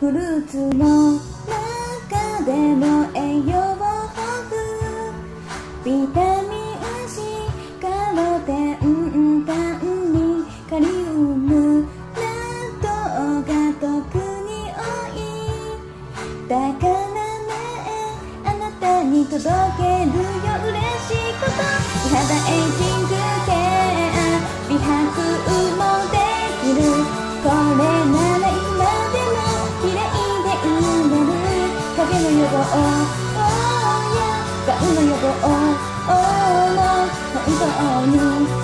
フルーツの中でも栄養豊富ビタミン C カロテン炭にカリウム納豆が特に多いだからねあなたに届けるよ嬉しいこと美肌エイジングケア美白もできるこれの予防 Oh yeah がんの予防 Oh no 本当に